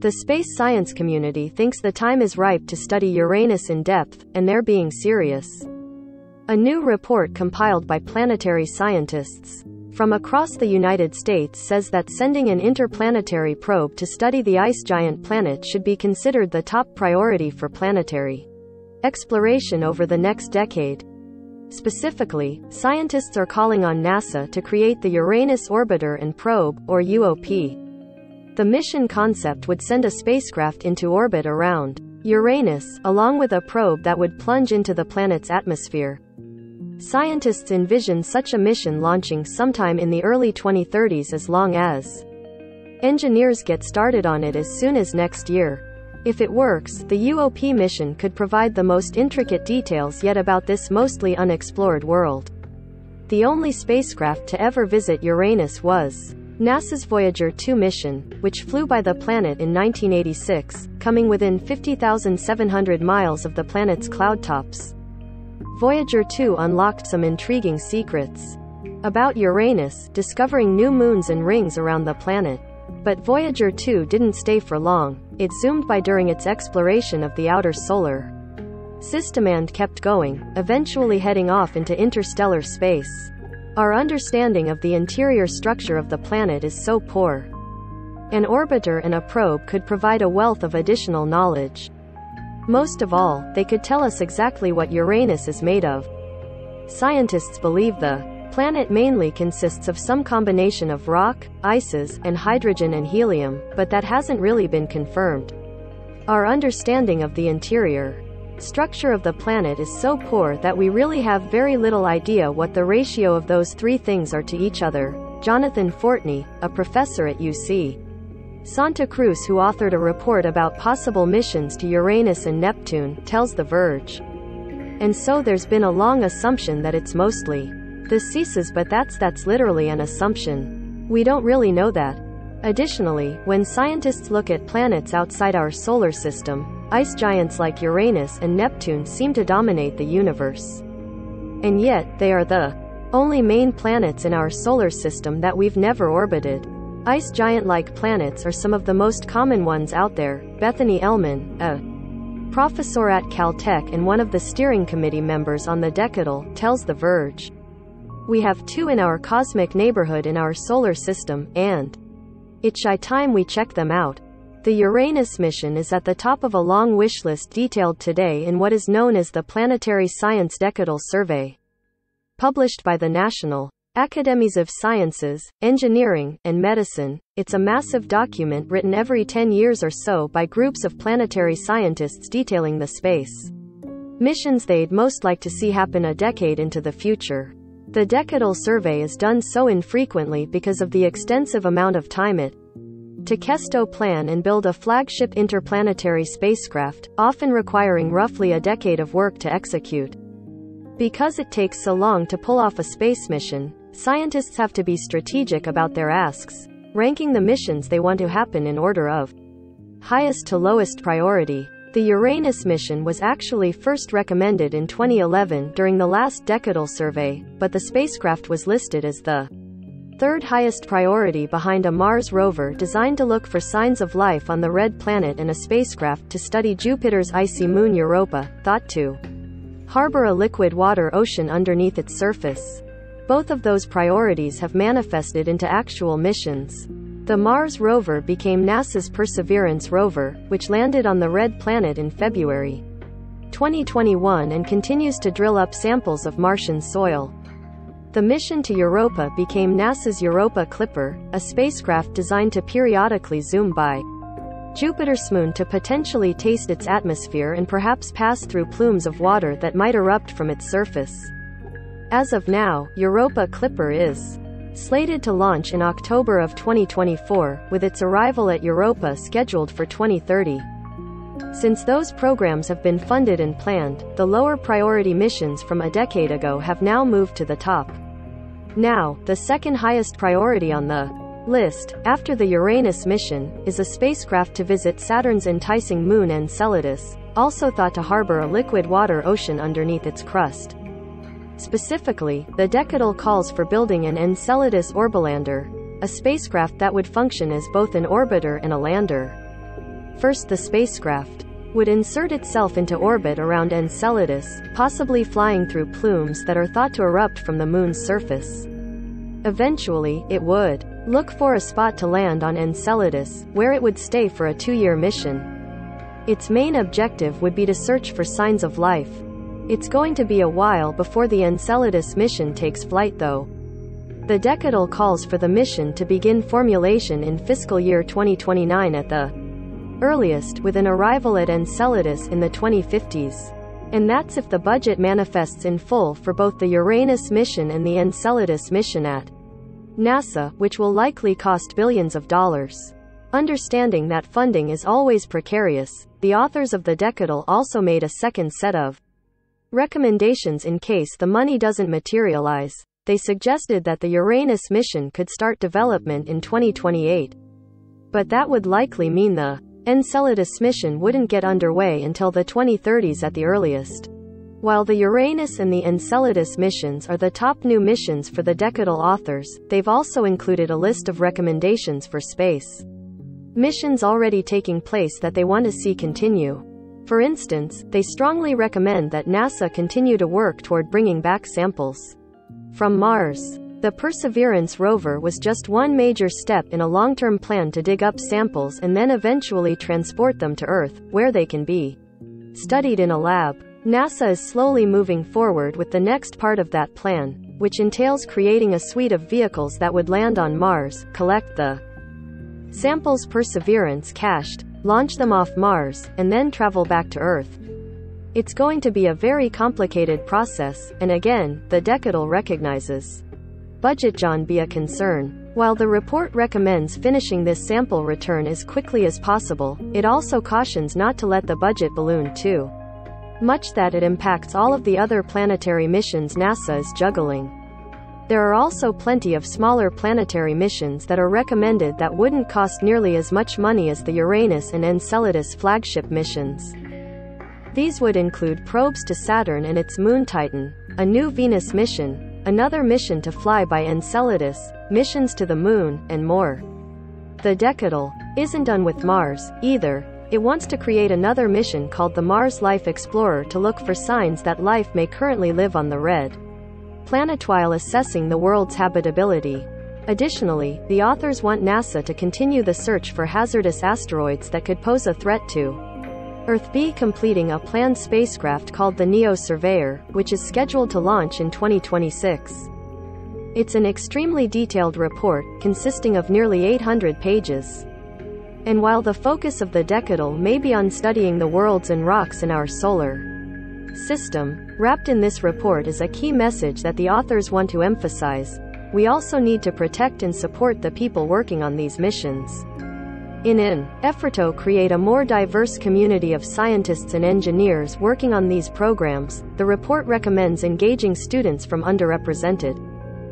The space science community thinks the time is ripe to study Uranus in depth, and they're being serious. A new report compiled by planetary scientists from across the United States says that sending an interplanetary probe to study the ice giant planet should be considered the top priority for planetary exploration over the next decade. Specifically, scientists are calling on NASA to create the Uranus Orbiter and Probe, or UOP. The mission concept would send a spacecraft into orbit around Uranus, along with a probe that would plunge into the planet's atmosphere. Scientists envision such a mission launching sometime in the early 2030s as long as engineers get started on it as soon as next year. If it works, the UOP mission could provide the most intricate details yet about this mostly unexplored world. The only spacecraft to ever visit Uranus was NASA's Voyager 2 mission, which flew by the planet in 1986, coming within 50,700 miles of the planet's cloud tops. Voyager 2 unlocked some intriguing secrets about Uranus, discovering new moons and rings around the planet. But Voyager 2 didn't stay for long, it zoomed by during its exploration of the outer solar system and kept going, eventually heading off into interstellar space. Our understanding of the interior structure of the planet is so poor. An orbiter and a probe could provide a wealth of additional knowledge. Most of all, they could tell us exactly what Uranus is made of. Scientists believe the planet mainly consists of some combination of rock, ices, and hydrogen and helium, but that hasn't really been confirmed. Our understanding of the interior structure of the planet is so poor that we really have very little idea what the ratio of those three things are to each other. Jonathan Fortney, a professor at UC Santa Cruz who authored a report about possible missions to Uranus and Neptune, tells The Verge. And so there's been a long assumption that it's mostly the ceases but that's that's literally an assumption. We don't really know that. Additionally, when scientists look at planets outside our solar system, Ice giants like Uranus and Neptune seem to dominate the universe. And yet, they are the only main planets in our solar system that we've never orbited. Ice giant-like planets are some of the most common ones out there. Bethany Ehlmann, a professor at Caltech and one of the steering committee members on the Decadal, tells The Verge. We have two in our cosmic neighborhood in our solar system, and it's shy time we check them out. The Uranus mission is at the top of a long wish list detailed today in what is known as the Planetary Science Decadal Survey. Published by the National Academies of Sciences, Engineering, and Medicine, it's a massive document written every 10 years or so by groups of planetary scientists detailing the space missions they'd most like to see happen a decade into the future. The Decadal Survey is done so infrequently because of the extensive amount of time it takes to Kesto plan and build a flagship interplanetary spacecraft, often requiring roughly a decade of work to execute. Because it takes so long to pull off a space mission, scientists have to be strategic about their asks, ranking the missions they want to happen in order of highest to lowest priority. The Uranus mission was actually first recommended in 2011 during the last decadal survey, but the spacecraft was listed as the third highest priority behind a Mars rover designed to look for signs of life on the red planet and a spacecraft to study Jupiter's icy moon Europa, thought to harbor a liquid water ocean underneath its surface. Both of those priorities have manifested into actual missions. The Mars rover became NASA's Perseverance rover, which landed on the red planet in February 2021 and continues to drill up samples of Martian soil. The mission to Europa became NASA's Europa Clipper, a spacecraft designed to periodically zoom by Jupiter's moon to potentially taste its atmosphere and perhaps pass through plumes of water that might erupt from its surface. As of now, Europa Clipper is slated to launch in October of 2024, with its arrival at Europa scheduled for 2030. Since those programs have been funded and planned, the lower priority missions from a decade ago have now moved to the top. Now, the second highest priority on the list, after the Uranus mission, is a spacecraft to visit Saturn's enticing moon Enceladus, also thought to harbor a liquid water ocean underneath its crust. Specifically, the Decadal calls for building an Enceladus Orbilander, a spacecraft that would function as both an orbiter and a lander. First the spacecraft would insert itself into orbit around Enceladus, possibly flying through plumes that are thought to erupt from the moon's surface. Eventually, it would look for a spot to land on Enceladus, where it would stay for a two-year mission. Its main objective would be to search for signs of life. It's going to be a while before the Enceladus mission takes flight though. The decadal calls for the mission to begin formulation in fiscal year 2029 at the earliest, with an arrival at Enceladus in the 2050s. And that's if the budget manifests in full for both the Uranus mission and the Enceladus mission at NASA, which will likely cost billions of dollars. Understanding that funding is always precarious, the authors of the Decadal also made a second set of recommendations in case the money doesn't materialize. They suggested that the Uranus mission could start development in 2028. But that would likely mean the Enceladus mission wouldn't get underway until the 2030s at the earliest. While the Uranus and the Enceladus missions are the top new missions for the Decadal authors, they've also included a list of recommendations for space missions already taking place that they want to see continue. For instance, they strongly recommend that NASA continue to work toward bringing back samples from Mars. The Perseverance rover was just one major step in a long-term plan to dig up samples and then eventually transport them to Earth, where they can be studied in a lab. NASA is slowly moving forward with the next part of that plan, which entails creating a suite of vehicles that would land on Mars, collect the samples Perseverance cached, launch them off Mars, and then travel back to Earth. It's going to be a very complicated process, and again, the Decadal recognizes budget John be a concern. While the report recommends finishing this sample return as quickly as possible, it also cautions not to let the budget balloon too much that it impacts all of the other planetary missions NASA is juggling. There are also plenty of smaller planetary missions that are recommended that wouldn't cost nearly as much money as the Uranus and Enceladus flagship missions. These would include probes to Saturn and its moon Titan, a new Venus mission, another mission to fly by Enceladus, missions to the moon, and more. The Decadal isn't done with Mars, either. It wants to create another mission called the Mars Life Explorer to look for signs that life may currently live on the red planet while assessing the world's habitability. Additionally, the authors want NASA to continue the search for hazardous asteroids that could pose a threat to Earth B completing a planned spacecraft called the NEO Surveyor, which is scheduled to launch in 2026. It's an extremely detailed report, consisting of nearly 800 pages. And while the focus of the Decadal may be on studying the worlds and rocks in our solar system, wrapped in this report is a key message that the authors want to emphasize. We also need to protect and support the people working on these missions. In an effort to create a more diverse community of scientists and engineers working on these programs, the report recommends engaging students from underrepresented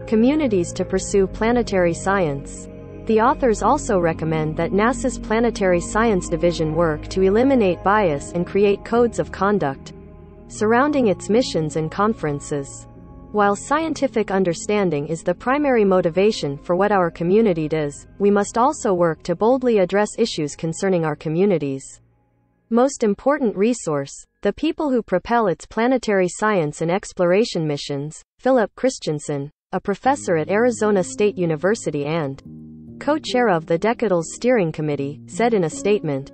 communities to pursue planetary science. The authors also recommend that NASA's Planetary Science Division work to eliminate bias and create codes of conduct surrounding its missions and conferences. While scientific understanding is the primary motivation for what our community does, we must also work to boldly address issues concerning our communities. Most important resource, the people who propel its planetary science and exploration missions, Philip Christensen, a professor at Arizona State University and co-chair of the Decadal's steering committee, said in a statement,